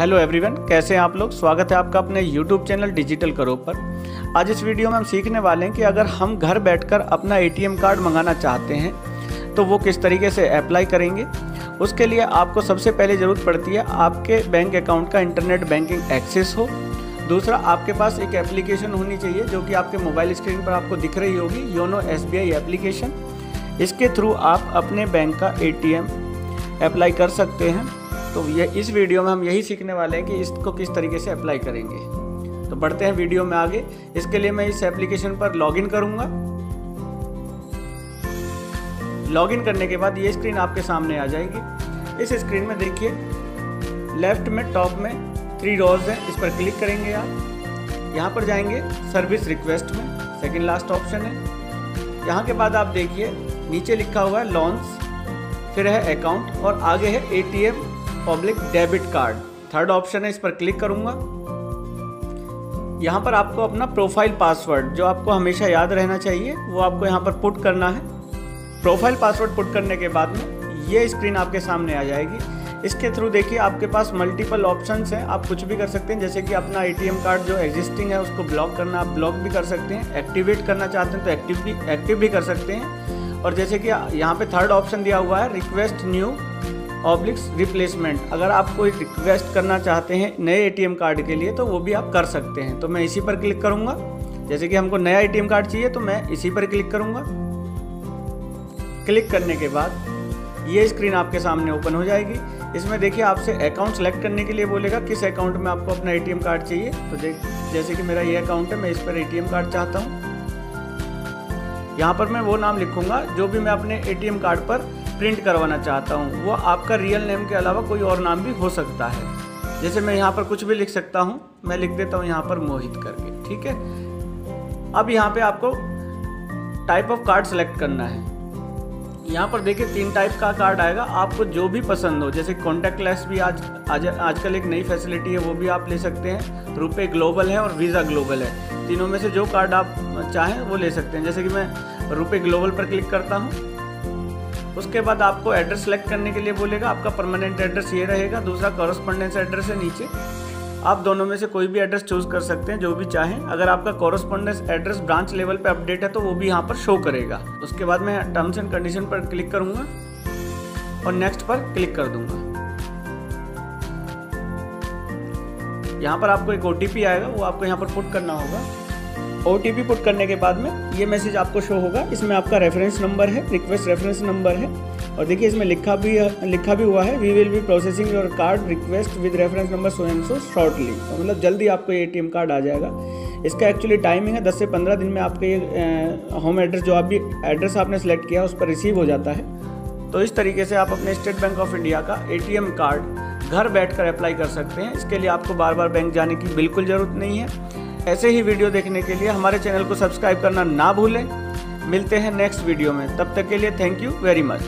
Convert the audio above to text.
Hello everyone कैसे हैं आप लोग? स्वागत है आपका अपने यूट्यूब चैनल डिजिटल करो पर। आज इस वीडियो में हम सीखने वाले हैं कि अगर हम घर बैठकर अपना एटीएम कार्ड मंगाना चाहते हैं तो वो किस तरीके से अप्लाई करेंगे? उसके लिए आपको सबसे पहले ज़रूरत पड़ती है आपके बैंक अकाउंट का इंटरनेट बैंकिंग एक्सेस हो। दूसरा, आपके पास एक एप्लीकेशन होनी चाहिए जो कि आपके मोबाइल स्क्रीन पर आपको दिख रही होगी, योनो एसबीआई एप्लीकेशन इसके थ्रू आप अपने बैंक का एटीएम अप्लाई कर सकते हैं। तो ये इस वीडियो में हम यही सीखने वाले हैं कि इसको किस तरीके से अप्लाई करेंगे। तो बढ़ते हैं वीडियो में आगे। इसके लिए मैं इस एप्लीकेशन पर लॉगिन करूँगा। लॉगिन करने के बाद ये स्क्रीन आपके सामने आ जाएगी। इस स्क्रीन में देखिए लेफ़्ट में टॉप में थ्री रोज हैं। इस पर क्लिक करेंगे आप। यहाँ पर जाएँगे सर्विस रिक्वेस्ट में। सेकंड लास्ट ऑप्शन है। यहाँ के बाद आप देखिए, नीचे लिखा हुआ है लॉन्स फिर है अकाउंट और आगे है ATM public debit card. Third option है, इस पर क्लिक करूँगा। यहाँ पर आपको अपना प्रोफ़ाइल पासवर्ड जो आपको हमेशा याद रहना चाहिए, वो आपको यहाँ पर पुट करना है। प्रोफ़ाइल पासवर्ड पुट करने के बाद में ये स्क्रीन आपके सामने आ जाएगी। इसके थ्रू देखिए, आपके पास मल्टीपल ऑप्शंस हैं। आप कुछ भी कर सकते हैं, जैसे कि अपना एटीएम कार्ड जो एग्जिस्टिंग है, उसको ब्लॉक करना, आप ब्लॉक भी कर सकते हैं। एक्टिवेट करना चाहते हैं तो एक्टिव भी एक्टिव भी कर सकते हैं। और जैसे कि यहाँ पे थर्ड ऑप्शन दिया हुआ है रिक्वेस्ट न्यू ऑब्लिक्स रिप्लेसमेंट अगर आप कोई रिक्वेस्ट करना चाहते हैं नए एटीएम कार्ड के लिए तो वो भी आप कर सकते हैं। तो मैं इसी पर क्लिक करूँगा। जैसे कि हमको नया एटीएम कार्ड चाहिए तो मैं इसी पर क्लिक करूँगा। क्लिक करने के बाद ये स्क्रीन आपके सामने ओपन हो जाएगी। इसमें देखिए, आपसे अकाउंट सेलेक्ट करने के लिए बोलेगा, किस अकाउंट में आपको अपना एटीएम कार्ड चाहिए। तो जैसे कि मेरा ये अकाउंट है, मैं इस पर एटीएम कार्ड चाहता हूँ। यहाँ पर मैं वो नाम लिखूँगा, जो भी मैं अपने एटीएम कार्ड पर प्रिंट करवाना चाहता हूँ। वो आपका रियल नेम के अलावा कोई और नाम भी हो सकता है। जैसे मैं यहाँ पर कुछ भी लिख सकता हूँ, मैं लिख देता हूँ यहाँ पर मोहित करके, ठीक है? अब यहाँ पे आपको टाइप ऑफ़ कार्ड सेलेक्ट करना है। यहाँ पर देखिए, तीन टाइप का कार्ड आएगा, आपको जो भी पसंद हो, जैसे कॉन्टैक्ट लेस भी आज आज, आजकल एक नई फैसिलिटी है, वो भी आप ले सकते हैं। रुपए ग्लोबल है और वीज़ा ग्लोबल है। तीनों में से जो कार्ड आप चाहें, वो ले सकते हैं। जैसे कि मैं रुपए ग्लोबल पर क्लिक करता हूँ। उसके बाद आपको एड्रेस सेलेक्ट करने के लिए बोलेगा, आपका परमानेंट एड्रेस ये रहेगा, दूसरा कॉरस्पॉन्डेंस एड्रेस है नीचे। आप दोनों में से कोई भी एड्रेस चूज़ कर सकते हैं, जो भी चाहें। अगर आपका कॉरस्पॉन्डेंस एड्रेस ब्रांच लेवल पे अपडेट है तो वो भी यहाँ पर शो करेगा। उसके बाद मैं टर्म्स एंड कंडीशन पर क्लिक करूँगा और नेक्स्ट पर क्लिक कर दूँगा। यहाँ पर आपको एक ओटीपी आएगा, वो आपको यहाँ पर पुट करना होगा। ओटीपी पुट करने के बाद में ये मैसेज आपको शो होगा। इसमें आपका रेफरेंस नंबर है रिक्वेस्ट रेफरेंस नंबर है। और देखिए, इसमें लिखा भी लिखा भी हुआ है। We will be processing your card request with reference number so and so shortly तो मतलब जल्दी आपको ये ए कार्ड आ जाएगा। इसका एक्चुअली टाइमिंग है 10 से 15 दिन में आपके ये होम एड्रेस जो आप भी एड्रेस आपने सेलेक्ट किया, उस पर रिसीव हो जाता है। तो इस तरीके से आप अपने स्टेट बैंक ऑफ़ इंडिया का एटीएम कार्ड घर बैठकर अप्लाई कर सकते हैं। इसके लिए आपको बार बार बैंक जाने की बिल्कुल ज़रूरत नहीं है। ऐसे ही वीडियो देखने के लिए हमारे चैनल को सब्सक्राइब करना ना भूलें। मिलते हैं नेक्स्ट वीडियो में। तब तक के लिए थैंक यू वेरी मच